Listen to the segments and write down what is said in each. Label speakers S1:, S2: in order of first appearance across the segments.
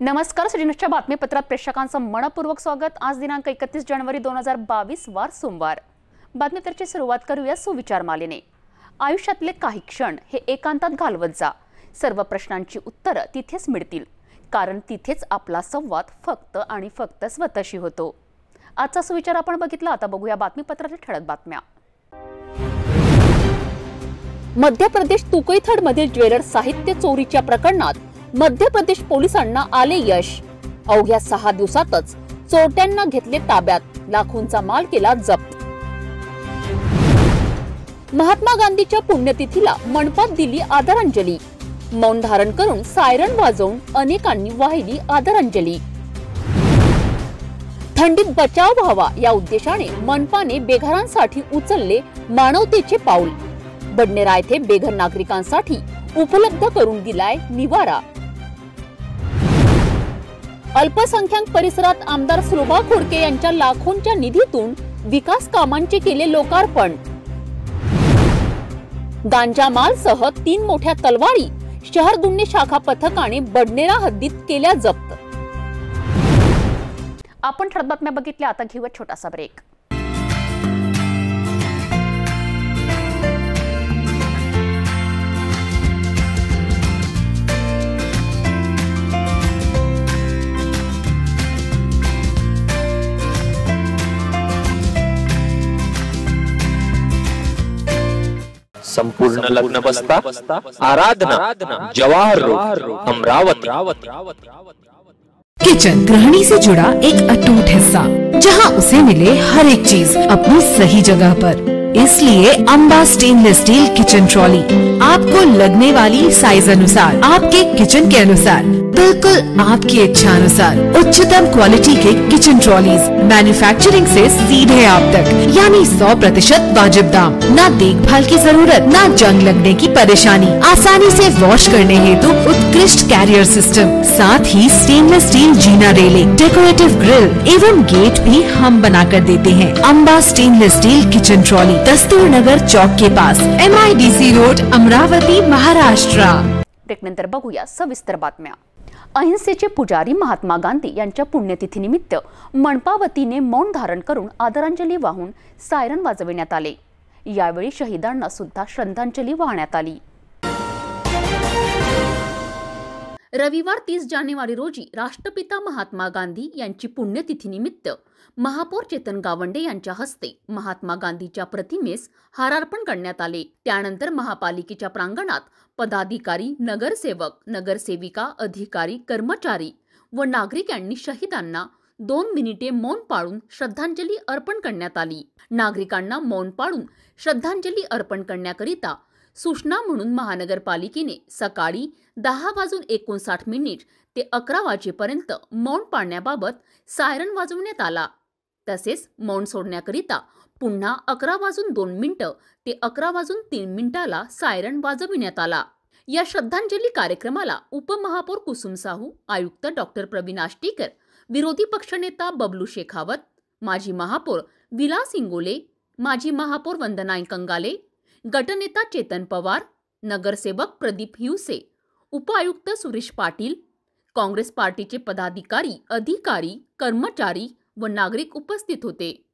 S1: नमस्कार सृजनच्या बातमीपत्रात प्रेक्षकांचं मनपूर्वक स्वागत. आज दिनांक एकतीस जानेवारी दोन हजार बावीस वार सोमवार. बातमीपत्राची सुरुवात करूया सुविचार मालेने. आयुष्यातले काही क्षण हे एकांतात घालवत जा. सर्व प्रश्नांची उत्तरं तिथेच मिळतील. कारण तिथेच आपला संवाद फक्त आणि फक्त स्वतःशी होतो. आजचा सुविचार आपण बघितला आता बघूया बातमीपत्रातील ठळक बातम्या. मध्य प्रदेश तुकईथडमधील ज्वेलर साहित्य चोरीच्या प्रकरणात मध्य प्रदेश पोलिसांना आले यश. अवघ्या सहा दिवसातच चोरट्यांना घेतले ताब्यात. लाखोंचा माल केला जप्त. महात्मा गांधीच्या पुण्यतिथीला मनपात दिली आदरांजली. मौन धारण करून सायरन वाजवून अनेकांनी वाहिली आदरांजली. थंडीत बचाव व्हावा या उद्देशाने मनपाने बेघरांसाठी उचलले मानवतेचे पाऊल. बडनेरा येथे बेघर नागरिकांसाठी उपलब्ध करून दिलाय निवारा. अल्पसंख्याक परिसरात आमदार सुलभा खोडके यांच्या लाखोंच्या निधीतून विकास कामांचे केले लोकार्पण. गांजा मालसह तीन मोठ्या तलवारी शहर दुन्ने शाखा पथकाने बडनेरा हद्दीत केल्या जप्त. आपण ठळक बातम्या बघितल्या आता घेऊया छोटासा ब्रेक
S2: संपूर्ण लग्न बसता आराधना जवाहर रोड अमरावती।
S3: किचन गृहणी से जुड़ा एक अटूट हिस्सा जहाँ उसे मिले हर एक चीज़ अपनी सही जगह पर। इसलिए Amba stainless steel kitchen trolley आपको लगने वाली साइज़ अनुसार, आपके किचन के अनुसार, बिल्कुल आपकी इच्छा अनुसार, उच्चतम क्वालिटी के किचन ट्रॉलीज मैन्युफैक्चरिंग से सीधे आप तक, यानी 100 प्रतिशत वाजिब दाम, न देखभाल की ज़रूरत, न जंग लगने की परेशानी, आसानी से वॉश करने हेतु तो उत्कृष्ट कैरियर सिस्टम साथ ही स्टेनलेस स्टील जीना रेलिंग डेकोरेटिव ग्रिल एवं गेट भी हम बना कर देते हैं Amba stainless steel kitchen trolley Dastur Nagar चौक के पास एम रोड अमरावती महाराष्ट्र.
S1: ब्रेकनंतर बघूया सविस्तर बातम्या. अहिंसेचे पुजारी महात्मा गांधी यांच्या पुण्यतिथीनिमित्त मनपावतीने मौन धारण करून आदरांजली वाहून सायरन वाजविण्यात आले. यावेळी शहीदांना सुद्धा श्रद्धांजली वाहण्यात आली. रविवार तीस जानेवारी रोजी राष्ट्रपिता महात्मा गांधी यांची पुण्यतिथीनिमित्त महापौर चेतन गावंडे यांच्या हस्ते महात्मा गांधीच्या प्रतिमेस हारार्पण करण्यात आले. त्यानंतर महापालिकेच्या प्रांगणात पदाधिकारी नगरसेवक नगरसेविका अधिकारी कर्मचारी व नागरिक यांनी शहीदांना दोन मिनिटे मौन पाळून श्रद्धांजली अर्पण करण्यात आली. नागरिकांना मौन पाळून श्रद्धांजली अर्पण करण्याकरिता सूचना म्हणून महानगरपालिकेने सकाळी दहा वाजून एकोणसाठ मिनिट ते अकरा वाजेपर्यंत मौन पाळण्याबाबत सायरन वाजवण्यात आला. तसेच मौन सोडण्याकरिता पुन्हा अकरा वाजून दोन मिनिटं ते अकरा वाजून तीन मिनिटाला सायरन वाजविण्यात आला. या श्रद्धांजली कार्यक्रमाला उपमहापौर कुसुम साहू आयुक्त डॉक्टर प्रवीण आष्टीकर विरोधी पक्षनेता बबलू शेखावत माजी महापौर विलास इंगोले माजी महापौर वंदना कंगाले गटनेता चेतन पवार नगरसेवक प्रदीप हिवसे उपायुक्त सुरेश पाटील काँग्रेस पार्टीचे पदाधिकारी अधिकारी कर्मचारी व नागरिक उपस्थित होते.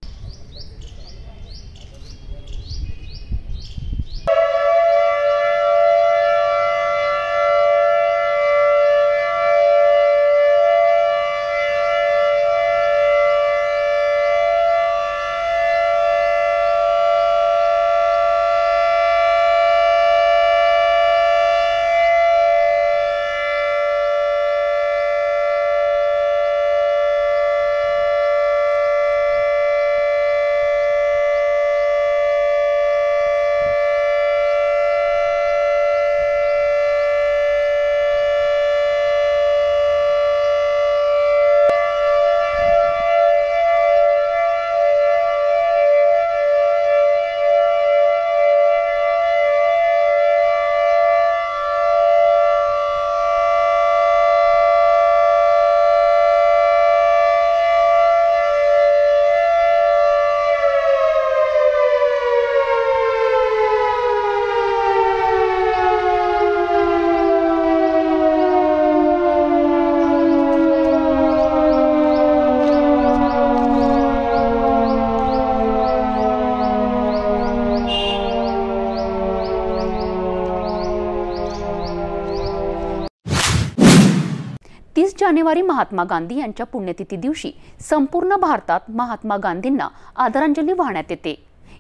S1: महात्मा गांधी यांच्या पुण्यतिथी दिवशी संपूर्ण भारतात महात्मा गांधींना आदरांजली वाहण्यात येते.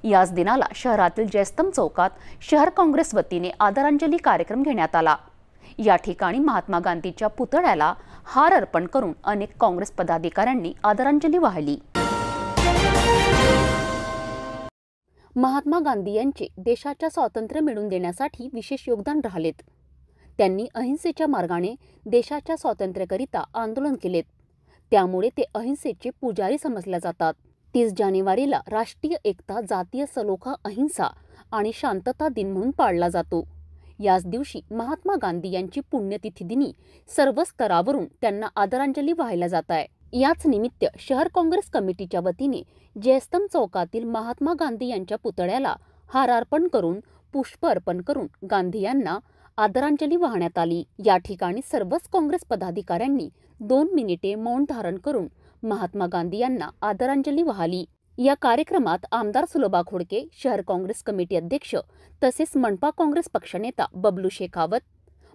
S1: याच दिनाला शहरातील जयस्तंभ चौकात शहर काँग्रेस वतीने आदरांजली कार्यक्रम घेण्यात आला. या ठिकाणी महात्मा गांधीच्या पुतळ्याला हार अर्पण करून अनेक काँग्रेस पदाधिकाऱ्यांनी आदरांजली वाहिली. महात्मा गांधी यांचे देशाच्या स्वातंत्र्य मिळवून देण्यासाठी विशेष योगदान राहिलेत. त्यांनी अहिंसेच्या मार्गाने देशाच्या स्वातंत्र्याकरिता आंदोलन केलेत. त्यामुळे ते अहिंसेचे पुजारी समजल्या जातात. तीस जानेवारीला राष्ट्रीय एकता जातीय सलोखा अहिंसा आणि शांतता दिन म्हणून पाळला जातो. याच दिवशी महात्मा गांधी यांची पुण्यतिथी दिनी सर्व स्तरावरून त्यांना आदरांजली वाहिला जात आहे. याच निमित्त शहर काँग्रेस कमिटीच्या वतीने जयस्तम चौकातील महात्मा गांधी यांच्या पुतळ्याला हार अर्पण करून पुष्प अर्पण करून गांधी यांना आदरांजली वाहण्यात आली. या ठिकाणी सर्वच काँग्रेस पदाधिकाऱ्यांनी दोन मिनिटे मौन धारण करून महात्मा गांधी यांना आदरांजली वाहिली. या कार्यक्रमात आमदार सुलभा खोडके, शहर काँग्रेस कमिटी अध्यक्ष तसेच मनपा काँग्रेस पक्षनेता बबलू शेखावत,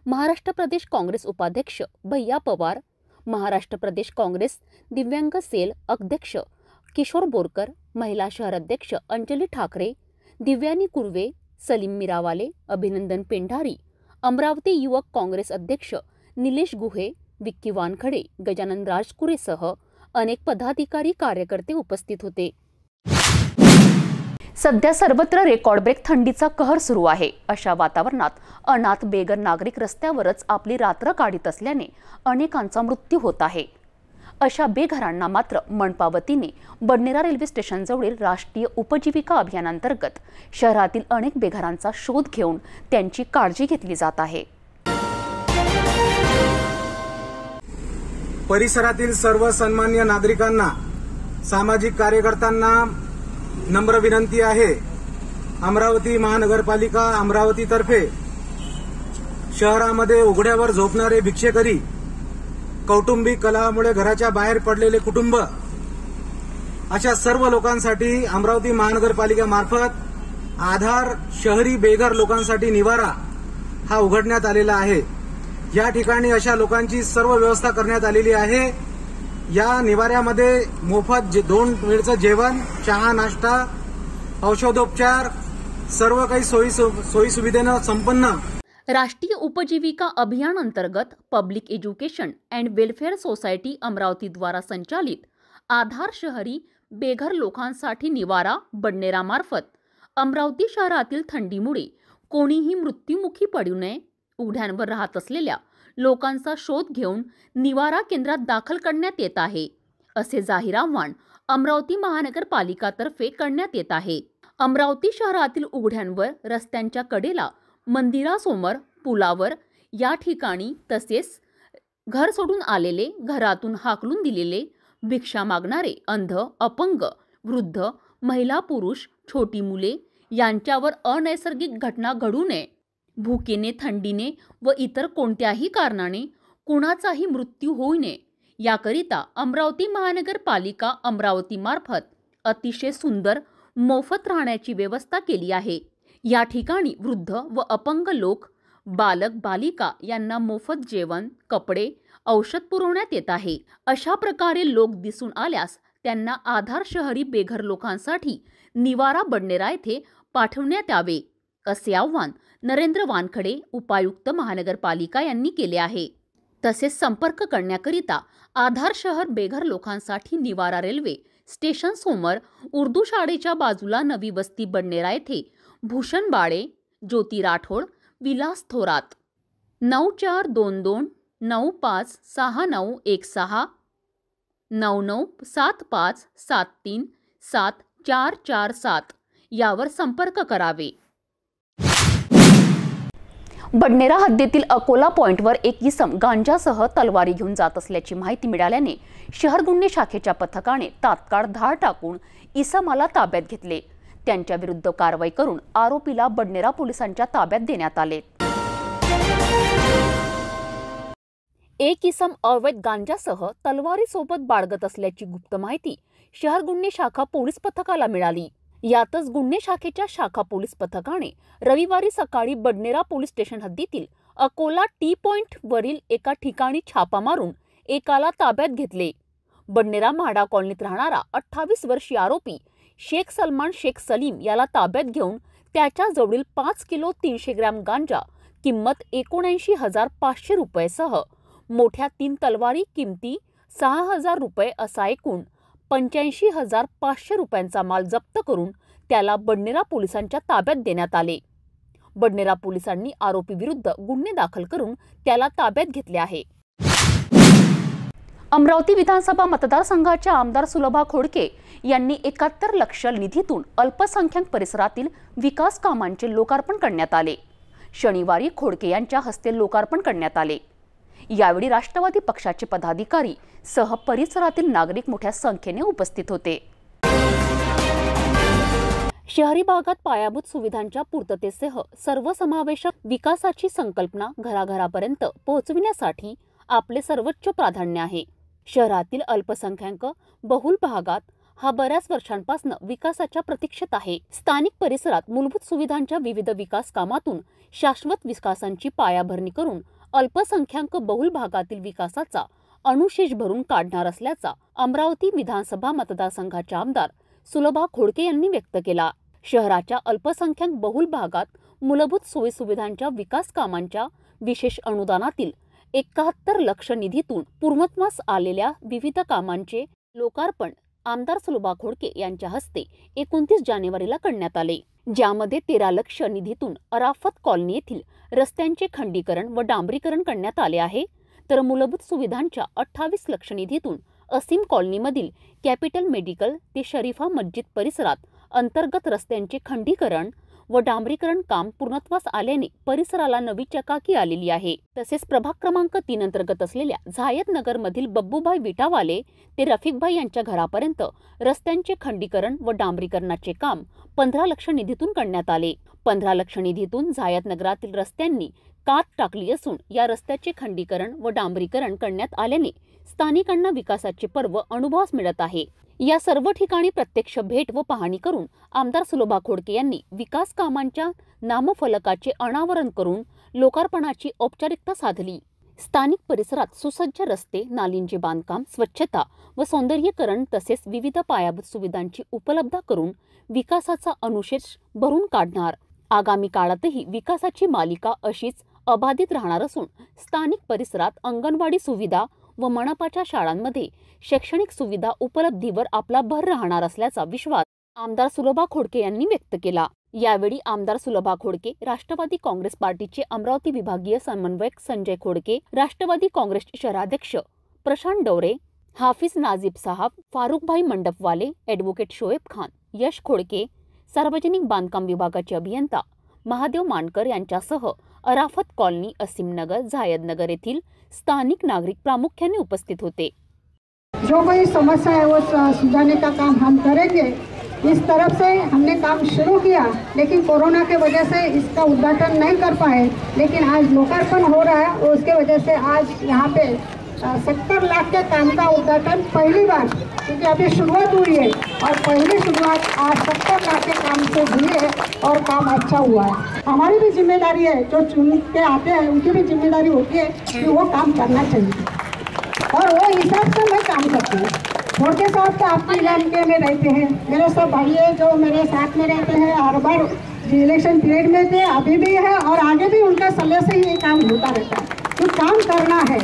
S1: महाराष्ट्र प्रदेश काँग्रेस उपाध्यक्ष भैया पवार, महाराष्ट्र प्रदेश काँग्रेस दिव्यांग सेल अध्यक्ष किशोर बोरकर, महिला शहर अध्यक्ष अंजली ठाकरे, दिव्यानी कुर्वे, सलीम मिरावाले, अभिनंदन पेंढारी अमरावती युवक काँग्रेस अध्यक्ष निलेश गुहे विक्की वानखडे गजानन राजकुरेसह अनेक पदाधिकारी कार्यकर्ते उपस्थित होते. सध्या सर्वत्र रेकॉर्ड ब्रेक थंडीचा कहर सुरू आहे. अशा वातावरणात अनाथ बेगर नागरिक रस्त्यावरच आपली रात्र काढीत असल्याने अनेकांचा मृत्यू होत आहे. अशा बेघरांना मात्र मनपावतीने बडनेरा रेल्वे स्टेशनजवळील राष्ट्रीय उपजीविका अभियानांतर्गत शहरातील अनेक बेघरांचा शोध घेऊन त्यांची काळजी घेतली जात आहे.
S4: परिसरातील सर्व सन्मान्य नागरिकांना सामाजिक कार्यकर्त्यांना नम्र विनंती आहे. अमरावती महानगरपालिका अमरावतीतर्फे शहरामध्ये उघड्यावर झोपणारे भिक्षेकरी कौटुंबिक कलहामुळे घराच्या बाहेर पडलेले कुटुंब अशा सर्व लोकांसाठी अमरावती महानगरपालिकेमार्फत आधार शहरी बेघर लोकांसाठी निवारा हा उघडण्यात आलेला आहे. या ठिकाणी अशा लोकांची सर्व व्यवस्था करण्यात आलेली आहे. या निवाऱ्यामध्ये मोफत जे दोन वेळचं जेवण चहा नाश्ता औषधोपचार सर्व काही सोयी सोयी सुविधेनं संपन्न
S1: राष्ट्रीय उपजीविका अभियान अंतर्गत public education and welfare society अमरावतीद्वारा संचालित आधार शहरी बेघर लोकांसाठी निवारा बडनेरामार्फत अमरावती शहरातील थंडीमुळे कोणीही मृत्युमुखी पडू नये उघड्यांवर राहत असलेल्या लोकांचा शोध घेऊन निवारा केंद्रात दाखल करण्यात येत आहे असे जाहीर आव्हान अमरावती महानगरपालिकातर्फे करण्यात येत आहे. अमरावती शहरातील उघड्यांवर रस्त्यांच्या कडेला मंदिरासमोर पुलावर या ठिकाणी तसेच घर सोडून आलेले घरातून हाकलून दिलेले भिक्षा मागणारे अंध अपंग वृद्ध महिला पुरुष छोटी मुले यांच्यावर अनैसर्गिक घटना घडू नये. भुकेने थंडीने व इतर कोणत्याही कारणाने कुणाचाही मृत्यू होऊ नये. याकरिता अमरावती महानगरपालिका अमरावतीमार्फत अतिशय सुंदर मोफत राहण्याची व्यवस्था केली आहे. या ठिकाणी वृद्ध व अपंग लोक बालक बालिका यांना मोफत जेवण कपडे औषध पुरवण्यात येत आहे. अशा प्रकारे लोक दिसून आल्यास त्यांना आधार शहरी बेघर लोकांसाठी निवारा बडनेरा येथे पाठवण्यात यावे असे आव्हान नरेंद्र वानखडे उपायुक्त महानगरपालिका यांनी केले आहे. तसेच संपर्क करण्याकरिता आधार शहर बेघर लोकांसाठी निवारा रेल्वे स्टेशन समोर उर्दू शाळेच्या बाजूला नवी वस्ती बडनेरा येथे भूषण बाळे ज्योती राठोड विलास थोरात. नऊ चार दोन दोन नऊ पाच सहा नऊ एक सहा. नऊ नऊ सात पाच सात तीन सात चार चार सात. यावर संपर्क करावे. बडनेरा हद्दीतील अकोला पॉइंटवर एक इसम गांजासह तलवारी घेऊन जात असल्याची माहिती मिळाल्याने शहर गुन्हे शाखेच्या पथकाने तात्काळ धाड टाकून इसमाला ताब्यात घेतले. त्यांच्या विरुद्ध कारवाई करून आरोपीला बडनेरा पोलिसांच्या ताब्यात देण्यात आले. एक इसम अवैध गांजासह तलवारीसोबत बाळगत असल्याची गुप्त माहिती शहर गुन्हे शाखा पोलीस पथकाला मिळाली. यातच गुन्हे शाखेच्या शाखा पोलीस पथकाने रविवारी सकाळी बडनेरा पोलीस स्टेशन हद्दीतील अकोला टी पॉइंट वरील एका ठिकाणी छापा मारून एकाला ताब्यात घेतले. बडनेरा म्हाडा कॉलनीत राहणारा अठ्ठावीस वर्षीय आरोपी शेख सलमान शेख सलीम याला ताब्यात घेऊन त्याच्या जवळील पाच किलो तीनशे ग्रॅम गांजा किंमत एकोणऐंशी हजार पाचशे रुपयेसह मोठ्या तीन तलवारी किमती सहा हजार रुपये असा एकूण पंच्याऐंशी हजार पाचशे रुपयांचा माल जप्त करून त्याला बडनेरा पोलिसांच्या ताब्यात देण्यात आले. बडनेरा पोलिसांनी आरोपीविरुद्ध गुन्हे दाखल करून त्याला ताब्यात घेतले आहे. अमरावती विधानसभा मतदारसंघाच्या आमदार सुलभा खोडके यांनी एकाहत्तर लक्ष निधीतून अल्पसंख्याक परिसरातील विकास कामांचे लोकार्पण करण्यात आले. शनिवारी खोडके यांच्या हस्ते लोकार्पण करण्यात आले. यावेळी राष्ट्रवादी पक्षाचे पदाधिकारी सह परिसरातील नागरिक मोठ्या संख्येने उपस्थित होते. शहरी भागात पायाभूत सुविधांच्या पूर्ततेसह सर्वसमावेशक विकासाची संकल्पना घराघरापर्यंत पोहोचविण्यासाठी आपले सर्वोच्च प्राधान्य आहे. शहरातील अल्पसंख्याक बहुल भागात हा बऱ्याच वर्षांपासून विकासाच्या प्रतीक्षेत आहे. स्थानिक परिसरात मूलभूत सुविधांच्या विविध विकास कामातून शाश्वत विकासांची पायाभरणी करून अल्पसंख्याक बहुल भागातील विकासाचा अनुशेष भरून काढणार असल्याचा अमरावती विधानसभा मतदारसंघाचे आमदार सुलभा खोडके यांनी व्यक्त केला. शहराच्या अल्पसंख्याक बहुल भागात मूलभूत सोयीसुविधांच्या विकास कामांच्या विशेष अनुदानातील एकाहत्तर लक्ष निधीतून पूर्णत्वास आलेल्या विविध कामांचे लोकार्पण आमदार सुलभा खोडके यांच्या हस्ते एकोणतीस जानेवारीला करण्यात आले. ज्यामध्ये तेरा लक्ष निधीतून अराफत कॉलनी येथील रस्त्यांचे खंडीकरण व डांबरीकरण करण्यात आले आहे. तर मूलभूत सुविधांच्या अठ्ठावीस लक्ष निधीतून असीम कॉलनीमधील कॅपिटल मेडिकल ते शरीफा मस्जिद परिसरात अंतर्गत रस्त्यांचे खंडीकरण व डांबरीकरण काम पूर्णत्वास आल्याने परिसराला नवी चकाकी आलेली आहे. तसेच प्रभाग क्रमांक तीन अंतर्गत असलेल्या झायत नगर मधील बब्बूभाई विटावाले ते रफिकभाई यांच्या घरापर्यंत रस्त्यांचे खंडीकरण व डांबरीकरणाचे काम पंधरा लक्ष निधीतून करण्यात आले. पंधरा लक्ष निधीतून झायत नगरातील रस्त्यांनी कात टाकली असून या रस्त्याचे खंडीकरण व डांबरीकरण करण्यात आल्याने स्थानिकांना विकासाचे पर्व अनुभवास मिळत आहे. या सर्व ठिकाणी प्रत्यक्ष भेट व पाहणी करून आमदार सुलभा खोडके यांनी विकास कामांच्या नामफलकाचे अनावरण करून लोकार्पणाची औपचारिकता साधली. स्थानिक परिसरात सुसज्ज रस्ते नालींचे बांधकाम स्वच्छता व सौंदर्यीकरण तसेच विविध पायाभूत सुविधांची उपलब्ध करून विकासाचा अनुशेष भरून काढणार. आगामी काळातही विकासाची मालिका अशीच अबाधित राहणार असून स्थानिक परिसरात अंगणवाडी सुविधा व मनपाच्या शाळांमध्ये शैक्षणिक सुविधा उपलब्धीवर आपला भर राहणार असल्याचा विश्वास आमदार सुलभा खोडके यांनी व्यक्त केला. यावेळी आमदार सुलभा खोडके राष्ट्रवादी काँग्रेस पार्टीचे अमरावती विभागीय समन्वयक संजय खोडके राष्ट्रवादी काँग्रेसचे शहराध्यक्ष प्रशांत डवरे हाफिज नाझिब साहब फारुखभाई मंडपवाले ॲडव्होकेट शोएब खान यश खोडके सार्वजनिक बांधकाम विभागाचे अभियंता महादेव मानकर यांच्यासह अराफत कॉलनी असीमनगर झायदनगर येथील स्थानिक नागरिक प्रामुख्याने उपस्थित होते.
S5: जो कोई समस्या है, वो सुझाने का काम हम करेंगे। इस तरफ़ से हमने काम शुरू किया, लेकिन कोरोना के वजह से इसका उद्घाटन नहीं कर पाए। लेकिन आज लोकार्पण हो रहा है, और उसके वजह से आज यहाँ पे सत्तर लाख के काम का उद्घाटन पहली बार, क्योंकि अभी शुरुआत हुई है और पहली शुरुआत आज सत्तर लाख के काम से हुई है और काम अच्छा हुआ है। हमारी भी ज़िम्मेदारी है, जो चुन के आते हैं, उनकी भी ज़िम्मेदारी होती है कि वो काम करना चाहिए। और वो हिसाब से मैं काम करती हूँ। छोटे साहब तो आपके इलाके में रहते हैं। मेरे सब भाई है जो मेरे साथ में रहते हैं, हर बार इलेक्शन पीरियड में थे, अभी भी है और आगे भी उनका सलाह से ही ये काम होता रहता है। तो काम करना है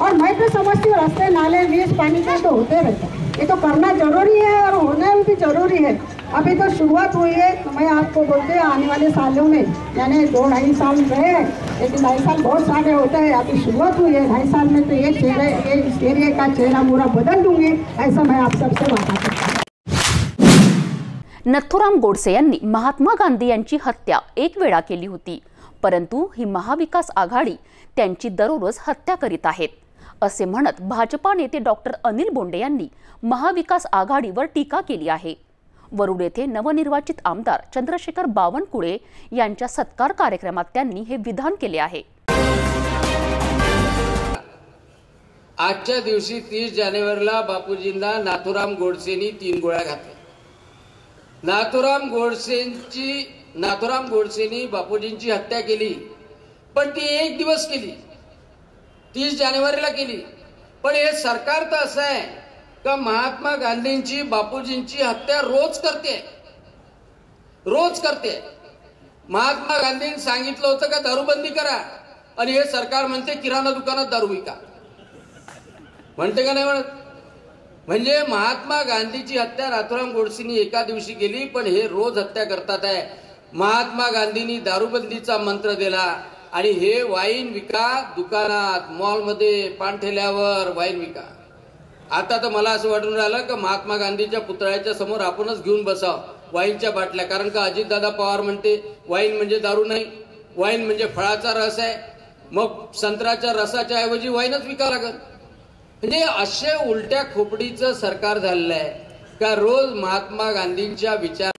S5: और मैं तो समझती हूँ, रास्ते नाले बीज पानी का तो होते रहता ये तो करना ज़रूरी है और होना भी ज़रूरी है। अभी तो शुरुआत हुई है तो मैं आपको बोलते आने वाले सालों में, यानी दो ढाई साल रहे लेकिन ढाई साल बहुत सारे होते हैं। अभी शुरुआत हुई है, ढाई साल में तो ये चेहरे, ये इस का चेहरा पूरा बदल दूँगी, ऐसा मैं आप सबसे वादा करती हूँ।
S1: नथुराम गोडसे यांनी महात्मा गांधी यांची हत्या एक वेळा केली होती, परंतु ही महाविकास आघाडी त्यांची दररोज हत्या करीत आहेत. असे म्हणत भाजपा नेते डॉक्टर अनिल बोंडे यांनी महाविकास आघाडीवर टीका केली आहे. वरुड येथे नवनिर्वाचित आमदार चंद्रशेखर बावनकुळे यांच्या सत्कार कार्यक्रमात त्यांनी हे विधान केले आहे.
S6: आजच्या दिवशी तीस जानेवारीला बापूजींना नाथुराम गोडसेनी तीन गोळ्या घातल्या. नाथुराम गोडसेंची नाथुराम गोडसेनी बापूजींची हत्या केली. पण ती एक दिवस केली. तीस जानेवारीला केली. पण हे सरकार तर असं आहे का महात्मा गांधींची बापूजींची हत्या रोज करते. रोज करते. महात्मा गांधींनी सांगितलं होतं का दारूबंदी करा. आणि हे सरकार म्हणते किराणा दुकानात दारू विका. म्हणते का नाही म्हणत? म्हणजे महात्मा गांधीची हत्या नाथुराम गोडसेनी एका दिवशी केली पण हे रोज हत्या करतात आहे. महात्मा गांधींनी दारूबंदीचा मंत्र दिला. आणि हे वाईन विका दुकानात मॉलमध्ये पानठेल्यावर वाईन विका. आता तर मला असं वाटून राहिलं की महात्मा गांधीच्या पुतळ्याच्या समोर आपणच घेऊन बसाव वाईनच्या बाटल्या. कारण का अजितदादा पवार म्हणते वाईन म्हणजे दारू नाही वाईन म्हणजे फळाचा रस आहे. मग संत्र्याच्या रसाच्या ऐवजी वाईनच विका लागत म्हणजे असे उलट्या खोपडीचं सरकार झालेलं आहे. का रोज महात्मा गांधींच्या विचार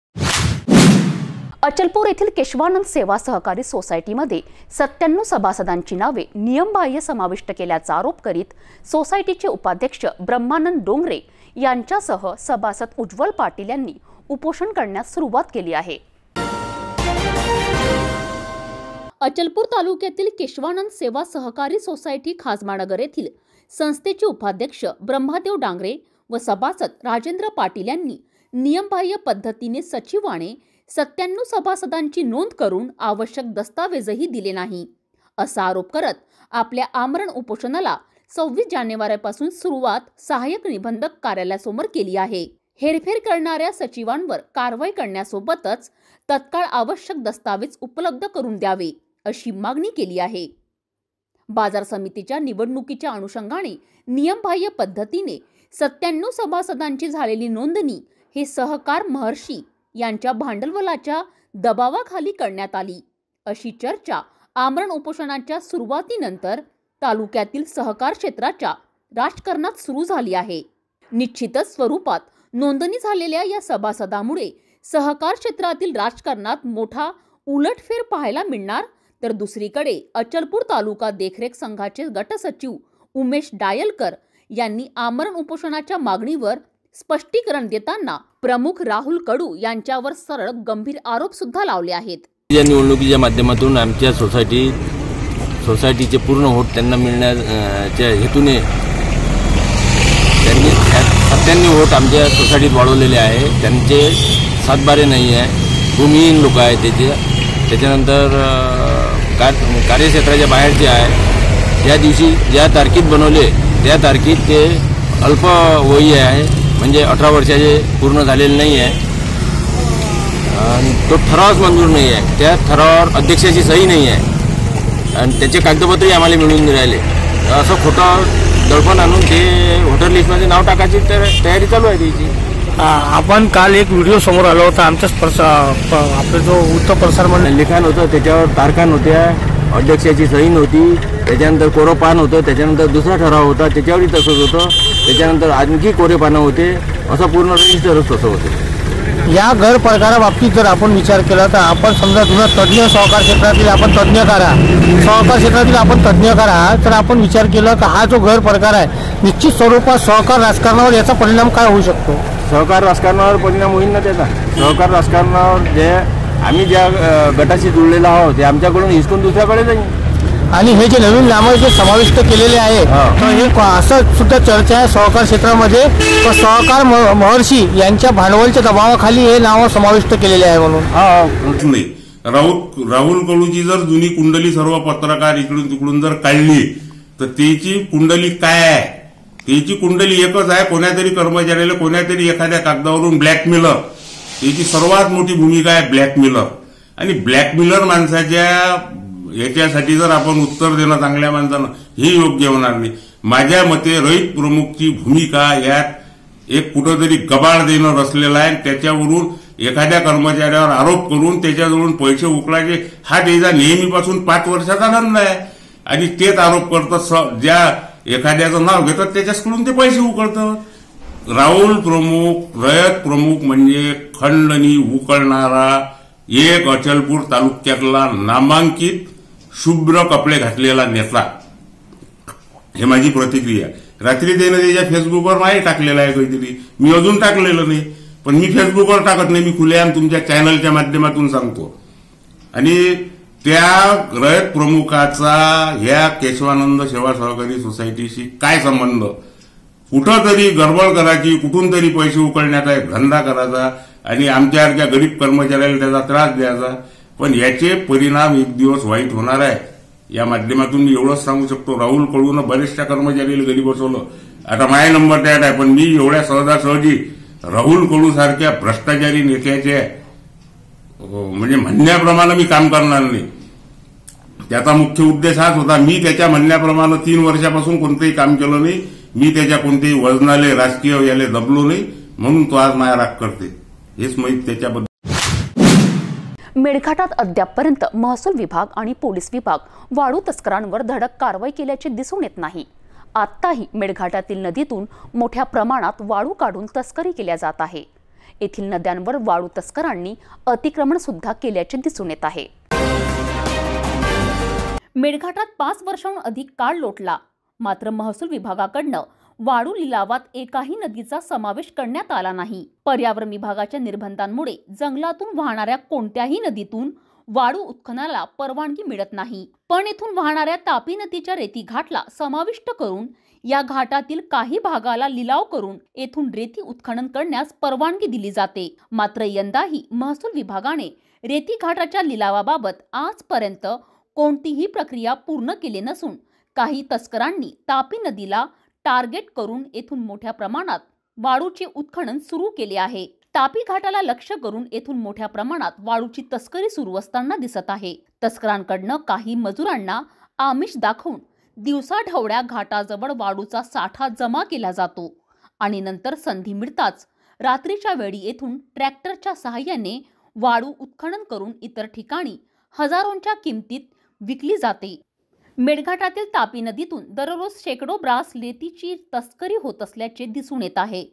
S1: अचलपूर येथील केशवानंद सेवा सहकारी सोसायटीमध्ये सत्त्याण्णव सभासदांची नावे नियमबाह्य समाविष्ट केल्याचा आरोप करीत सोसायटीचे उपाध्यक्ष ब्रह्मानंद डोंगरे यांच्यासह सभासद उज्ज्वल पाटील यांनी उपोषण करण्यास सुरुवात केली आहे. अचलपूर तालुक्यातील केशवानंद सेवा सहकारी सोसायटी खासमानगर येथील संस्थेचे उपाध्यक्ष ब्रह्मादेव डांगरे व सभासद राजेंद्र पाटील यांनी नियमबाह्य पद्धतीने सचिवाने सत्त्याण्णव सभासदांची नोंद करून आवश्यक दस्तावेजही दिले नाही. असा आरोप करत आपल्या आमरण उपोषणाला सव्वीस जानेवारीपासून सुरुवात सहाय्यक निबंधक कार्यालयासमोर केली आहे. हेरफेर करणाऱ्या सचिवांवर कारवाई करण्यासोबतच तत्काळ आवश्यक दस्तावेज उपलब्ध करून द्यावे अशी मागणी केली आहे. बाजार समितीच्या निवडणुकीच्या अनुषंगाने नियमबाह्य पद्धतीने सत्त्याण्णव सभासदांची झालेली नोंदणी हे सहकार महर्षी यांच्या भांडवलाच्या दबावाखाली करण्यात आली. अशी चर्चा आमरण उपोषणाच्या सुरुवातीनंतर तालुक्यातील सहकार क्षेत्राच्या राजकारणात सुरू झाली आहे. निश्चितच स्वरूपात नोंदणी झालेल्या या सभासदामुळे सहकार क्षेत्रातील राजकारणात मोठा उलटफेर पाहायला मिळणार तर दुसरीकडे अचलपूर तालुका देखरेख संघाचे गटसचिव उमेश डायलकर यांनी आमरण उपोषणाच्या मागणीवर स्पष्टीकरण देताना प्रमुख राहुल कडू यांच्यावर सरळ गंभीर आरोप सुद्धा लावले आहेत.
S7: या निवडणुकीच्या माध्यमातून आमच्या सोसायटी सोसायटीचे पूर्ण वोट त्यांना मिळण्याच्या हेतूने त्यांनी सत्त्याण्णव वोट आमच्या सोसायटीत वाढवलेले आहे. त्यांचे सातबारे नाही आहे. भूमिहीन लोक आहेत त्याचे. त्याच्यानंतर अं, कार्यक्षेत्राच्या बाहेरचे आहे. ज्या दिवशी ज्या तारखेत बनवले त्या तारखेत ते अल्पवयी आहे. म्हणजे अठरा वर्षाचे पूर्ण झालेले नाही आहे. आणि तो ठरावच मंजूर नाही आहे. त्या ठरावावर अध्यक्षाची सही नाही आहे. आणि त्याचे कागदपत्रही आम्हाला मिळून राहिले. असं खोटं दडपण आणून ते वोटर लिस्टमध्ये नाव टाकायची तर तयारी चालू आहे त्याची.
S8: आपण काल एक व्हिडिओ समोर आला होता. आमच्या स्पर्श प- आपलं जो वृत्त प्रसार मंडळ
S7: लिखाण होतं त्याच्यावर तारखा नव्हत्या अध्यक्षाची सही नव्हती त्याच्यानंतर कोरं पान होतं त्याच्यानंतर दुसरा ठराव होता त्याच्यावरही तसंच होतं. त्याच्यानंतर आणखी कोरे पानं होते असं पूर्ण रजिस्टरच तसं होतं.
S8: या घर प्रकाराबाबतीत जर आपण विचार केला तर आपण समजा जुना तज्ज्ञ सहकार क्षेत्रातील आपण तज्ज्ञ करा. सहकार क्षेत्रातील आपण तज्ज्ञ करा. तर आपण विचार केला का हा जो घर प्रकार आहे निश्चित स्वरूपात सहकार राजकारणावर याचा परिणाम काय होऊ शकतो?
S7: सहकार राजकारणावर परिणाम होईल ना त्याचा. सहकार राजकारणावर जे आम्ही ज्या अ, गटाशी जुळलेलो आहोत ते आमच्याकडून हिसकून दुसऱ्याकडे जाईल
S8: आणि हे जे नवीन नामं जे समाविष्ट केलेले आहे. तर हे असं सुद्धा चर्चा आहे सहकार क्षेत्रामध्ये. तर सहकार म- महर्षी यांच्या भांडवलच्या दबावाखाली हे नावं समाविष्ट केलेले आहे म्हणून.
S7: हा
S9: नाही राहुल राहुल कडूची जर जुनी कुंडली सर्व पत्रकार इकडून तिकडून जर काढली तर त्याची कुंडली काय आहे? त्याची कुंडली एकच आहे कोण्यातरी कर्मचाऱ्याला कोण्यातरी एखाद्या कागदावरून ब्लॅकमेलर त्याची सर्वात मोठी भूमिका आहे ब्लॅकमेलर आणि ब्लॅकमेलर माणसाच्या याच्यासाठी जर आपण उत्तर देणं चांगल्या माणसानं हे योग्य होणार नाही. माझ्या मते रईत प्रमुखची भूमिका यात एक कुठंतरी गबाळ देणं रचलेलं आहे. त्याच्यावरून एखाद्या कर्मचाऱ्यावर आरोप करून त्याच्याजवळून पैसे उकळायचे हा त्याचा नेहमीपासून पाच वर्षाचा धंदा आहे. आणि तेच आरोप करतात स- ज्या एखाद्याचं नाव घेतात त्याच्याकडून ते पैसे उकळतात राहुल प्रमुख रयत प्रमुख म्हणजे खंडणी उकळणारा एक अचलपूर तालुक्यातला नामांकित शुभ्र कपडे घातलेला नेता. हे माझी प्रतिक्रिया. रात्री त्यानं त्याच्या फेसबुकवर माही टाकलेलं आहे काहीतरी. मी अजून टाकलेलं नाही पण मी फेसबुकवर टाकत नाही. मी खुलेआम तुमच्या चॅनलच्या माध्यमातून सांगतो. आणि त्या रयत प्रमुखाचा ह्या केशवानंद सेवा सहकारी सोसायटीशी काय संबंध? कुठं तरी गडबड करायची कुठून तरी पैसे उकळण्याचा एक धंदा करायचा आणि आमच्यासारख्या गरीब कर्मचाऱ्याला त्याचा त्रास द्यायचा. पण याचे परिणाम एक दिवस वाईट होणार आहे. या माध्यमातून मी एवढंच सांगू शकतो. राहुलकडून बरेचशा कर्मचारी घरी बसवलं. आता माझा नंबर त्यात आहे पण मी एवढ्या सहजासहजी राहुल कडू सारख्या भ्रष्टाचारी नेत्याचे म्हणजे म्हणण्याप्रमाणे मी काम करणार नाही. त्याचा मुख्य उद्देश हाच होता मी त्याच्या म्हणण्याप्रमाणे तीन वर्षापासून कोणतंही काम केलं नाही. मी त्याच्या कोणत्याही वजनाले राजकीय याले दबलो नाही. म्हणून तो आज माया राग करते हेच माहीत त्याच्याबद्दल
S1: मेळघाटात अद्यापपर्यंत महसूल विभाग आणि पोलीस विभाग वाळू तस्करांवर धडक कारवाई केल्याचे दिसून येत नाही. आत्ताही मेळघाटातील नदीतून मोठ्या प्रमाणात वाळू काढून तस्करी केल्या जात आहे. येथील नद्यांवर वाळू तस्करांनी अतिक्रमण सुद्धा केल्याचे दिसून येत आहे. मेळघाटात पाच वर्षांहून अधिक काळ लोटला. मात्र महसूल विभागाकडनं वाळू लिलावात एकाही नदीचा समावेश करण्यात आला नाही. पर्यावरण विभागाच्या निर्बंधांमुळे जंगलातून वाहणाऱ्या कोणत्याही नदीतून वाळू उत्खननाला परवानगी मिळत नाही. पण येथून वाहणाऱ्या तापी नदीच्या रेती घाटला समाविष्ट करून या घाटातील काही भागाला लिलाव करून येथून रेती उत्खनन करण्यास परवानगी दिली जाते. मात्र यंदाही महसूल विभागाने रेती घाटाच्या लिलावाबाबत आजपर्यंत कोणतीही प्रक्रिया पूर्ण केली नसून काही तस्करांनी तापी नदीला टार्गेट करून येथून मोठ्या प्रमाणात वाळूचे उत्खनन सुरू केले आहे. तापी घाटाला लक्ष करून येथून मोठ्या प्रमाणात वाळूची तस्करी सुरू असताना दिसत आहे. तस्करांकडनं काही मजुरांना आमिष दाखवून दिवसाढवळ्या घाटाजवळ वाळूचा साठा जमा केला जातो आणि नंतर संधी मिळताच रात्रीच्या वेळी येथून ट्रॅक्टरच्या सहाय्याने वाळू उत्खनन करून इतर ठिकाणी हजारोंच्या किमतीत विकली जाते. मेळघाटातील तापी नदीतून दररोज शेकडो ब्रास लेतीची तस्करी होत असल्याचे दिसून येत आहे.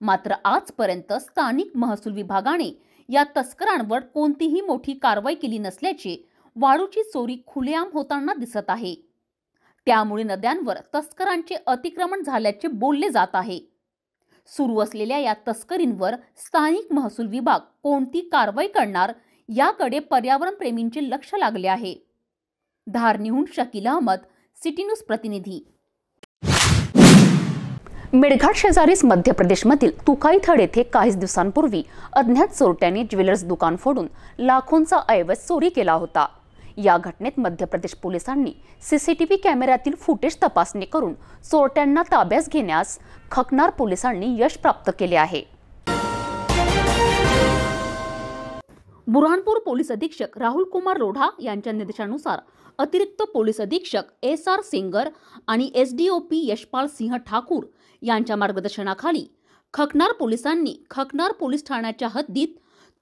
S1: मात्र आजपर्यंत स्थानिक महसूल विभागाने या तस्करांवर कोणतीही मोठी कारवाई केली नसल्याचे वाळूची चोरी खुलेआम होताना दिसत आहे. त्यामुळे नद्यांवर तस्करांचे अतिक्रमण झाल्याचे बोलले जात आहे. सुरू असलेल्या या तस्करींवर स्थानिक महसूल विभाग कोणती कारवाई करणार याकडे पर्यावरण प्रेमींचे लक्ष लागले आहे. धारणीहून शकील अहमद सिटी न्यूज प्रतिनिधी. मेळघाट शेजारीच मध्य प्रदेशमधील तुकाईथड येथे काहीच दिवसांपूर्वी अज्ञात चोरट्यांनी ज्वेलर्स दुकान फोडून लाखोंचा ऐवज चोरी केला होता. या घटनेत मध्य प्रदेश पोलिसांनी सीसीटीव्ही कॅमेऱ्यातील फुटेज तपासणी करून चोरट्यांना ताब्यास घेण्यास खकनार पोलिसांनी यश प्राप्त केले आहे. बुरहानपूर पोलीस अधीक्षक राहुल कुमार लोढा यांच्या निर्देशानुसार अतिरिक्त पोलीस अधीक्षक एस आर सिंगर आणि S D O P Yashpal Singh Thakur यांच्या मार्गदर्शनाखाली खकनार पोलिसांनी खकनार पोलीस ठाण्याच्या हद्दीत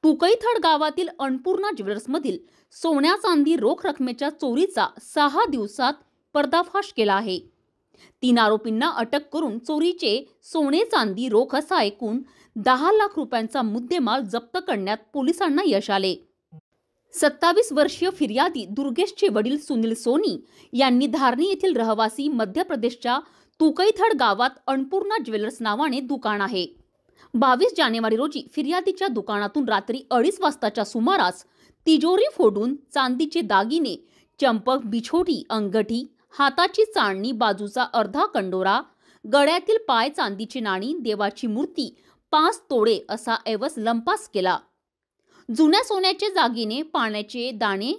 S1: तुकईथड गावातील अन्नपूर्णा ज्वेलर्समधील सोन्या चांदी रोख रकमेच्या चोरीचा सहा दिवसात पर्दाफाश केला आहे. तीन आरोपींना अटक करून चोरीचे सोने चांदी रोख असा एकूण दहा लाख रुपयांचा मुद्देमाल जप्त करण्यात पोलिसांना यश आले. सत्तावीस वर्षीय फिर्यादी दुर्गेशचे वडील सुनील सोनी यांनी धारणी येथील रहिवासी मध्य प्रदेशच्या तुकईथड गावात अन्नपूर्णा ज्वेलर्स नावाने दुकान आहे. बावीस जानेवारी रोजी फिर्यादीच्या दुकानातून रात्री अडीच वाजताच्या सुमारास तिजोरी फोडून चांदीचे दागिने चंपक बिछोटी अंगठी हाताची चाळणी बाजूचा अर्धा कंडोरा गळ्यातील पाय चांदीची नाणी देवाची मूर्ती पाच तोडे असा ऐवज लंपास केला. जुन्या सोन्याचे जागीने पाण्याचे दाणे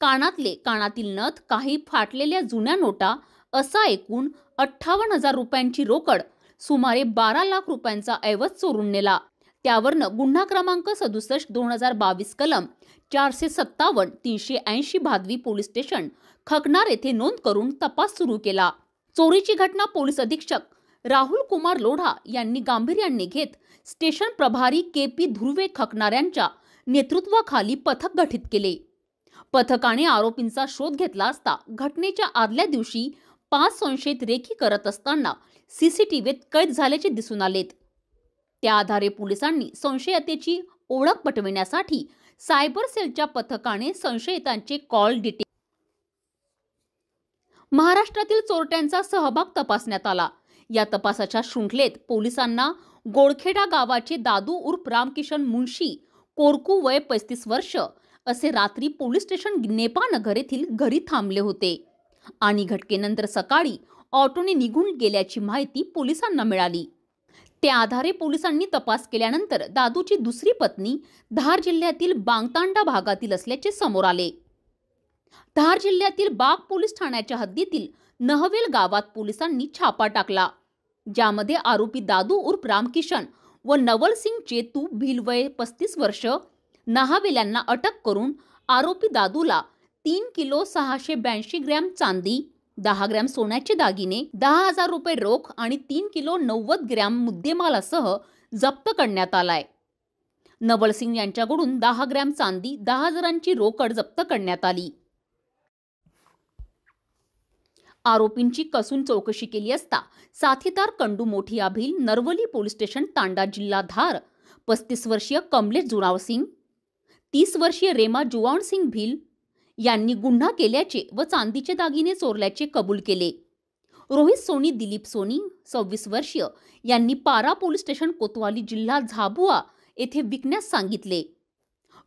S1: कानातले कानातील नथ काही फाटलेल्या जुन्या नोटा असा एकूण अठ्ठावन्न हजार रुपयांची रोकड सुमारे बारा लाख रुपयांचा ऐवज चोरून नेला. त्यावरनं गुन्हा क्रमांक सदुसष्ट दोन हजार बावीस कलम चारशे सत्तावन्न तीनशे ऐंशी भादवी पोलीस स्टेशन खकनार येथे नोंद करून तपास सुरू केला. चोरीची घटना पोलीस अधीक्षक राहुल कुमार लोढा यांनी गांभीर्याने घेत स्टेशन प्रभारी के पी ध्रुवे खकणाऱ्यांच्या नेतृत्वाखाली पथक गठीत केले. पथकाने आरोपींचा शोध घेतला असता घटनेच्या आदल्या दिवशी पाच संशयित रेखी करत असताना सीसीटीव्हीत कैद झाल्याचे दिसून आलेत त्या आधारे पोलिसांनी संशयतेची ओळख पटविण्यासाठी सायबर सेलच्या पथकाने संशयितांचे कॉल डिटेल महाराष्ट्रातील चोरट्यांचा सहभाग तपासण्यात आला. या तपासाच्या शृंखलेत पोलिसांना गोडखेडा गावाचे दादू उर्फ रामकिशन मुंशी कोरकू वय पस्तीस वर्ष असे रात्री पोलीस स्टेशन नेपानगर येथील घरी थांबले होते. आणि घटकेनंतर सकाळी ऑटोने निघून गेल्याची माहिती पोलिसांना मिळाली. त्या आधारे पोलिसांनी तपास केल्यानंतर दादूची दुसरी पत्नी धार जिल्ह्यातील बांगतांडा भागातील असल्याचे समोर आले. धार जिल्ह्यातील बाग पोलीस ठाण्याच्या हद्दीतील नहवेल गावात पोलिसांनी छापा टाकला. ज्यामध्ये आरोपी दादू उर्फ रामकिशन व नवल सिंग चेतू भिलवय पस्तीस वर्ष नहावेल्यांना अटक करून आरोपी दादूला तीन किलो सहाशे ब्याऐंशी ग्रॅम चांदी दहा ग्रॅम सोन्याचे दागिने दहा हजार रुपये रोख आणि तीन किलो नव्वद ग्रॅम मुद्देमालासह जप्त करण्यात आलाय. नवल सिंग यांच्याकडून दहा ग्रॅम चांदी दहा हजारांची रोकड जप्त करण्यात आली. आरोपींची कसून चौकशी केली असता साथीदार कंडू मोठी आभिल नरवली पोलीस स्टेशन तांडा जिल्हा धार. पस्तीस वर्षीय कमलेश जुराव सिंग तीस वर्षीय रेमा जुवाण सिंग भिल यांनी गुन्हा केल्याचे व चांदीचे दागिने चोरल्याचे कबूल केले. रोहित सोनी दिलीप सोनी सव्वीस वर्षीय यांनी पारा पोलीस स्टेशन कोतवाली जिल्हा झाबुआ येथे विकण्यास सांगितले.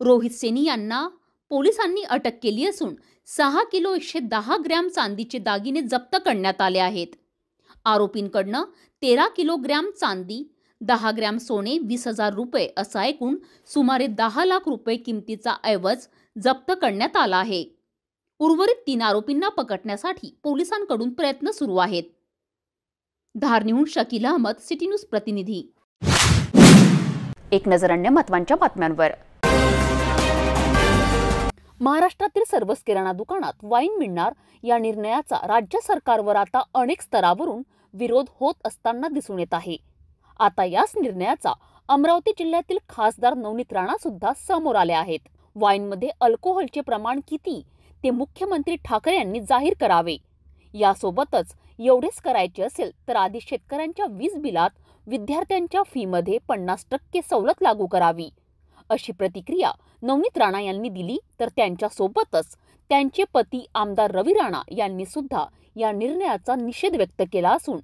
S1: रोहित सेनी यांना पोलिसांनी अटक केली असून सहा किलो एकशे दहा ग्रॅम चांदीचे दागिने जप्त करण्यात आले आहेत. आरोपींकडनं तेरा किलोग्रॅम चांदी दहा ग्रॅम सोने वीस हजार रुपये असा एकूण सुमारे दहा लाख रुपये किमतीचा ऐवज जप्त करण्यात आला आहे. उर्वरित तीन आरोपींना पकडण्यासाठी पोलिसांकडून प्रयत्न सुरू आहेत. धारनिहून शकील अहमद सिटी न्यूज प्रतिनिधी. एक नजर अन्य महत्वांच्या बातम्यांवर. महाराष्ट्रातील सर्वच किराणा दुकानात वाईन मिळणार या निर्णयाचा राज्य सरकारवर आता अनेक स्तरावरून विरोध होत असताना दिसून येत आहे. आता याच निर्णयाचा अमरावती जिल्ह्यातील खासदार नवनीत राणा सुद्धा समोर आले आहेत. वाईनमध्ये अल्कोहोलचे प्रमाण किती ते मुख्यमंत्री ठाकरे यांनी जाहीर करावे. यासोबतच एवढेच करायचे असेल तर आधी शेतकऱ्यांच्या वीज बिलात विद्यार्थ्यांच्या फीमध्ये पन्नास टक्के सवलत लागू करावी. अशी प्रतिक्रिया नवनीत राणा यांनी दिली तर त्यांच्यासोबतच त्यांचे पती आमदार रवी राणा यांनी सुद्धा या निर्णयाचा निषेध व्यक्त केला असून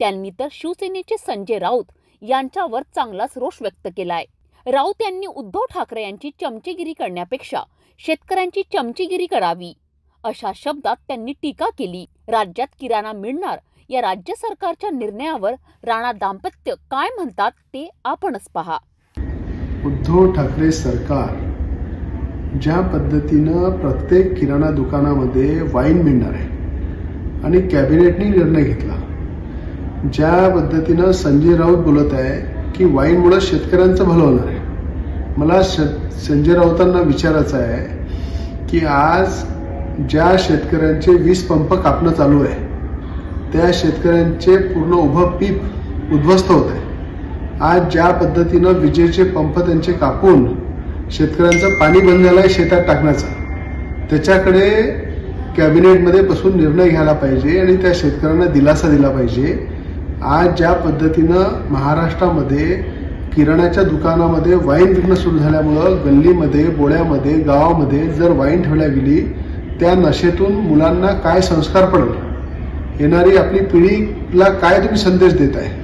S1: त्यांनी तर शिवसेनेचे संजय राऊत यांच्यावर चांगलाच रोष व्यक्त केलाय. राऊत यांनी उद्धव ठाकरे यांची चमचेगिरी करण्यापेक्षा शेतकऱ्यांची चमचेगिरी करावी अशा शब्दात त्यांनी टीका केली. राज्यात किराणा मिळणार या राज्य सरकारच्या निर्णयावर राणा दाम्पत्य काय म्हणतात ते आपणच पहा.
S10: उद्धव ठाकरे सरकार ज्या पद्धतीनं प्रत्येक किराणा दुकानामध्ये वाईन मिळणार आहे आणि कॅबिनेटने निर्णय घेतला. ज्या पद्धतीनं संजय राऊत बोलत आहे की वाईनमुळं शेतकऱ्यांचं भलं होणार आहे. मला श संजय राऊतांना विचारायचं आहे की आज ज्या शेतकऱ्यांचे वीस पंप कापणं चालू आहे त्या शेतकऱ्यांचे पूर्ण उभं पीक उद्ध्वस्त होत आहे आज ज्या पद्धतीनं विजेचे पंप त्यांचे कापून शेतकऱ्यांचं पाणी बंद झालं आहे शेतात टाकण्याचं. त्याच्याकडे कॅबिनेटमध्ये बसून निर्णय घ्यायला पाहिजे आणि त्या शेतकऱ्यांना दिलासा दिला पाहिजे. आज ज्या पद्धतीनं महाराष्ट्रामध्ये किराण्याच्या दुकानामध्ये वाईन विकणं सुरू झाल्यामुळं गल्लीमध्ये बोळ्यामध्ये गावामध्ये जर वाईन ठेवल्या गेली त्या नशेतून मुलांना काय संस्कार पडेल येणारी आपली पिढीला काय तुम्ही संदेश देत आहे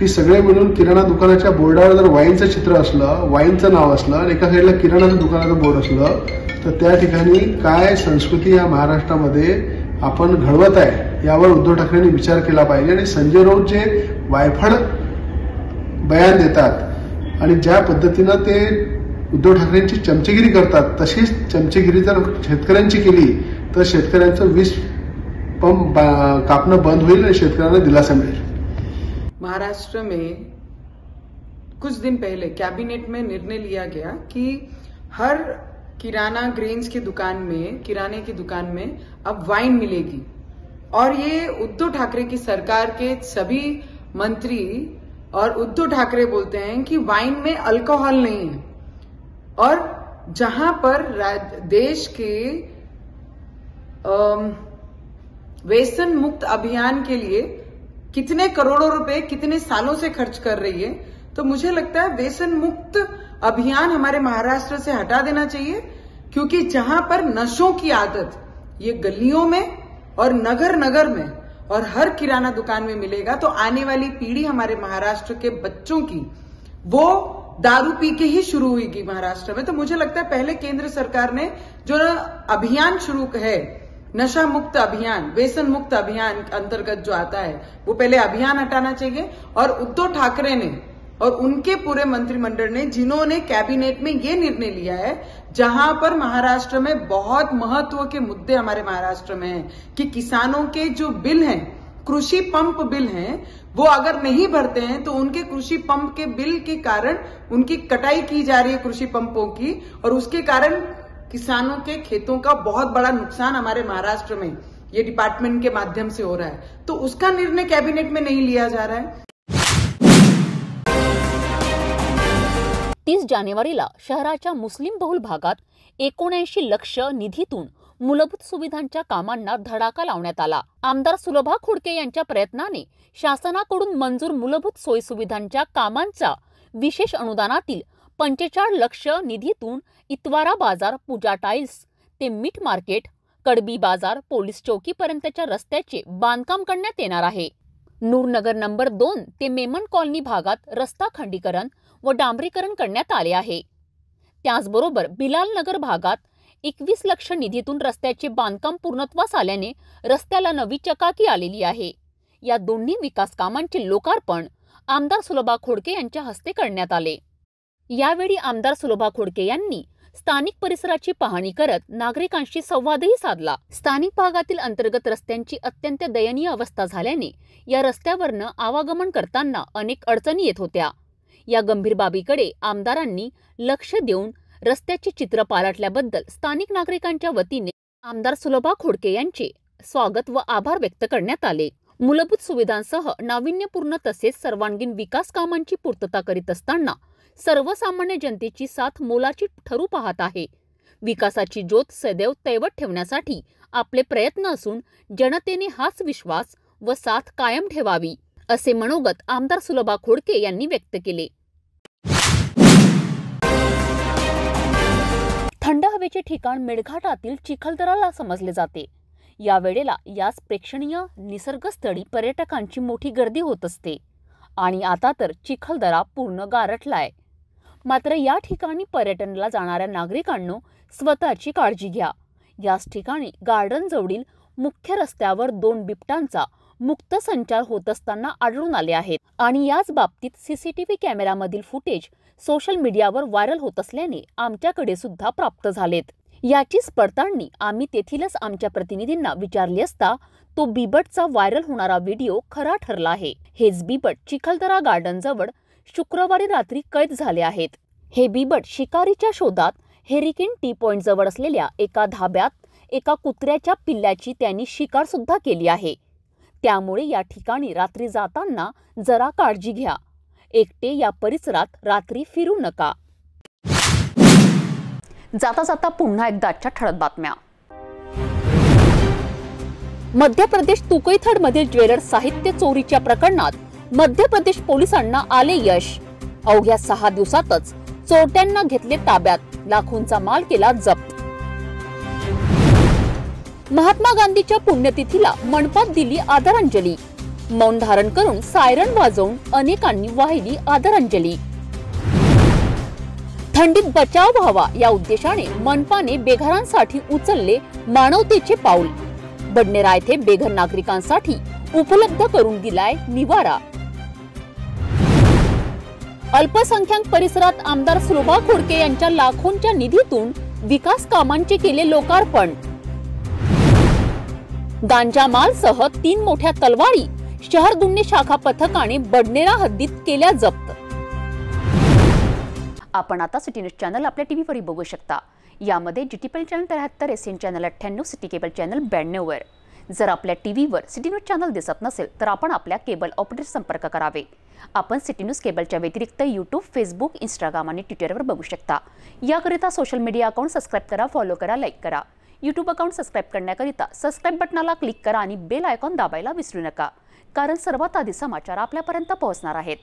S10: की सगळे मिळून किराणा दुकानाच्या बोर्डावर जर वाईनचं चित्र असलं वाईनचं नाव असलं आणि एका साईडला किराणाचं दुकानाचं बोर्ड असलं तर त्या ठिकाणी काय संस्कृती या महाराष्ट्रामध्ये आपण घडवत आहे यावर उद्धव ठाकरेंनी विचार केला पाहिजे आणि संजय राऊत जे वायफळ बयान देतात. आणि ज्या पद्धतीनं ते उद्धव ठाकरेंची चमचेगिरी करतात तशीच चमचेगिरी जर शेतकऱ्यांची केली तर शेतकऱ्यांचं वीज पंप कापणं बंद होईल आणि शेतकऱ्यांना दिलासा मिळेल.
S11: महाराष्ट्र में कुछ दिन पहले कैबिनेट में निर्णय लिया गया कि हर किराना ग्रेन्स की दुकान में, किराने की दुकान में अब वाइन मिलेगी। और ये उद्धव ठाकरे की सरकार के सभी मंत्री और उद्धव ठाकरे बोलते हैं कि वाइन में अल्कोहल नहीं है। और जहाँ पर देश के व्यसन मुक्त अभियान के लिए कितने करोड़ों रुपए कितने सालों से खर्च कर रही है तो मुझे लगता है व्यसन मुक्त अभियान हमारे महाराष्ट्र से हटा देना चाहिए, क्योंकि जहाँ पर नशों की आदत ये गलियों में और नगर नगर में और हर किराना दुकान में मिलेगा तो आने वाली पीढ़ी हमारे महाराष्ट्र के बच्चों की, वो दारू पी के ही शुरू हुई महाराष्ट्र में। तो मुझे लगता है पहले केंद्र सरकार ने जो अभियान शुरू है नशा मुक्त अभियान व्यसन मुक्त अभियान अंतर्गत जो आता है, वो पहले अभियान हटाना चाहिए और उद्धव ठाकरे ने और उनके पूरे मंत्रिमंडल ने, जिन्होंने कैबिनेट में ये निर्णय लिया है, जहाँ पर महाराष्ट्र में बहुत महत्व के मुद्दे हमारे महाराष्ट्र में हैं कि किसानों के जो बिल हैं, कृषि पंप बिल हैं, वो अगर नहीं भरते हैं तो उनके कृषि पंप के बिल के कारण उनकी कटाई की जा रही है कृषि पंपों की, और उसके कारण किसानों के खेतों का बहुत बड़ा नुकसान हमारे महाराष्ट्र में ये डिपार्टमेंट के माध्यम से हो रहा है। तो उसका निर्णय कैबिनेट में नहीं लिया जा रहा है।
S1: तीस जानेवारीला शहराच्या मुस्लिम बहुल भागात एकोणऐंशी लक्ष निधीतून मूलभूत सुविधांच्या कामांना धडाका लावण्यात आला. आमदार सुलभा खुडके यांच्या प्रयत्नाने शासनाकडून मंजूर मूलभूत सोयीसुविधांच्या कामांचा विशेष अनुदानातील पंचेचाळ लक्ष निधीतून इतवारा बाजार पूजा टाईल्स ते मीठ मार्केट कडबी बाजार पोलीस चौकीपर्यंतच्या रस्त्याचे बांधकाम करण्यात येणार आहे. नूरनगर नंबर दोन ते मेमन कॉलनी भागात रस्ता खंडीकरण व डांबरीकरण करण्यात आले आहे. त्याचबरोबर बिलाल नगर भागात एकवीस लक्ष निधीतून रस्त्याचे बांधकाम पूर्णत्वास आल्याने रस्त्याला नवी चकाकी आलेली आहे. या दोन्ही विकास कामांचे लोकार्पण आमदार सुलभा खोडके यांच्या हस्ते करण्यात आले. यावेळी आमदार सुलभा खोडके यांनी स्थानिक परिसराची पाहणी करत नागरिकांशी संवादही साधला. स्थानिक भागातील अंतर्गत रस्त्यांची अत्यंत दयनीय अवस्था झाल्याने या रस्त्यावरनं आवागमन करताना अनेक अडचणी येत होत्या. या गंभीर बाबीकडे आमदारांनी लक्ष देऊन रस्त्याचे चित्र पालटल्याबद्दल स्थानिक नागरिकांच्या वतीने आमदार सुलभा खोडके यांचे स्वागत व आभार व्यक्त करण्यात आले. मूलभूत सुविधांसह नाविन्यपूर्ण तसेच सर्वांगीण विकास कामांची पूर्तता करीत असताना सर्वसामान्य जनतेची साथ मोलाची ठरू पाहत आहे. विकासाची ज्योत सदैव तैवत ठेवण्यासाठी आपले प्रयत्न असून जनतेने हाच विश्वास व साथ कायम ठेवावी असे मनोगत आमदार सुलभा खोडके यांनी व्यक्त केले. थंड हवेचे ठिकाण मेळघाटातील चिखलदराला समजले जाते. या वेळेला याच प्रेक्षणीय निसर्गस्थळी पर्यटकांची मोठी गर्दी होत असते. आणि आता तर चिखलदरा पूर्ण गारठलाय. मात्र या ठिकाणी पर्यटनाला जाणाऱ्या नागरिकांनो स्वतःची काळजी घ्या. याच ठिकाणी गार्डन जवळील मुख्य रस्त्यावर दोन बिबटांचा मुक्त संचार होत असताना आढळून आले आहेत. आणि याच बाबतीत सीसीटीव्ही कॅमेरामधील फुटेज सोशल मीडियावर व्हायरल होत असल्याने आमच्याकडे सुद्धा प्राप्त झालेत. याचीच पडताळणी आम्ही तेथीलच आमच्या प्रतिनिधींना विचारली असता तो बिबटचा व्हायरल होणारा व्हिडिओ खरा ठरला आहे. हेच बिबट चिखलदरा गार्डन जवळ शुक्रवारी रात्री कैद झाले आहेत. हे बिबट शिकारीच्या शोधात हेरिकेन टी पॉइंट जवळ असलेल्या एका धाब्यात एका कुत्र्याच्या पिल्ल्याची त्यांनी शिकार सुद्धा केली आहे. त्यामुळे या ठिकाणी रात्री जाताना जरा काळजी घ्या. एकटे या परिसरात रात्री फिरू नका. जाता जाता पुन्हा एकदा आजच्या ठळक बातम्या. मध्य प्रदेश तुकईथड ज्वेलर ज्वेलर्स साहित्य चोरीच्या प्रकरणात मध्य प्रदेश पोलिसांना आले यश. अवघ्या सहा दिवसातच चोरट्यांना घेतले ताब्यात. लाखोंचा माल केला जप्त. महात्मा गांधीच्या पुण्यतिथीला मनपात दिली आदरांजली. मौन धारण करून सायरन वाजवून अनेकांनी वाहिली आदरांजली. थंडीत बचाव व्हावा या उद्देशाने मनपाने बेघरांसाठी उचलले मानवतेचे पाऊल. बडनेरा येथे बेघर नागरिकांसाठी उपलब्ध करून दिलाय निवारा. अल्पसंख्याक परिसरात आमदार सुलभा खोडके यांच्या लाखोंच्या निधीतून विकास कामांचे केले लोकार्पण. गांजा मालसह तीन मोठ्या तलवारी शहर गुन्हे शाखा पथकाने बडनेरा हद्दीत केल्या जप्त. आपण आता सिटी न्यूज चॅनल आपल्या टीव्हीवरही बघू शकता. यामध्ये जीटीपीएल चॅनल त्र्याहत्तर एस एन चॅनल अठ्ठ्याण्णव सिटी केबल चॅनल ब्याण्णववर जर आपल्या टीव्हीवर सिटी न्यूज चॅनल दिसत नसेल तर आपण आपल्या केबल ऑपरेटर संपर्क करावे. आपण सिटी न्यूज केबलच्या व्यतिरिक्त यूट्यूब फेसबुक इंस्टाग्राम आणि ट्विटरवर बघू शकता. याकरिता सोशल मीडिया अकाउंट सबस्क्राईब करा फॉलो करा लाईक करा. यूट्यूब अकाउंट सबस्क्राईब करण्याकरिता सबस्क्राईब बटनाला क्लिक करा आणि बेल आयकॉन दाबायला विसरू नका. कारण सर्वात आधी समाचार आपल्यापर्यंत पोहोचणार आहेत.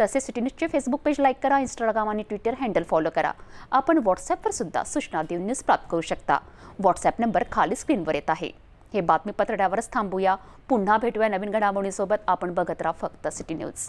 S1: तसेच सिटी न्यूजचे फेसबुक पेज लाईक करा इंस्टाग्राम आणि ट्विटर हँडल फॉलो करा. आपण व्हॉट्सॲपवर सुद्धा सूचना देऊन न्यूज प्राप्त करू शकता. व्हॉट्सॲप नंबर खाली स्क्रीनवर येत आहे. हे बातमीपत्र थांबूया. पुन्हा भेटूया नवीन घडामोडीसोबत. आपण बघत राहा फक्त सिटी न्यूज.